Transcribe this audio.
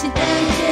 accidente.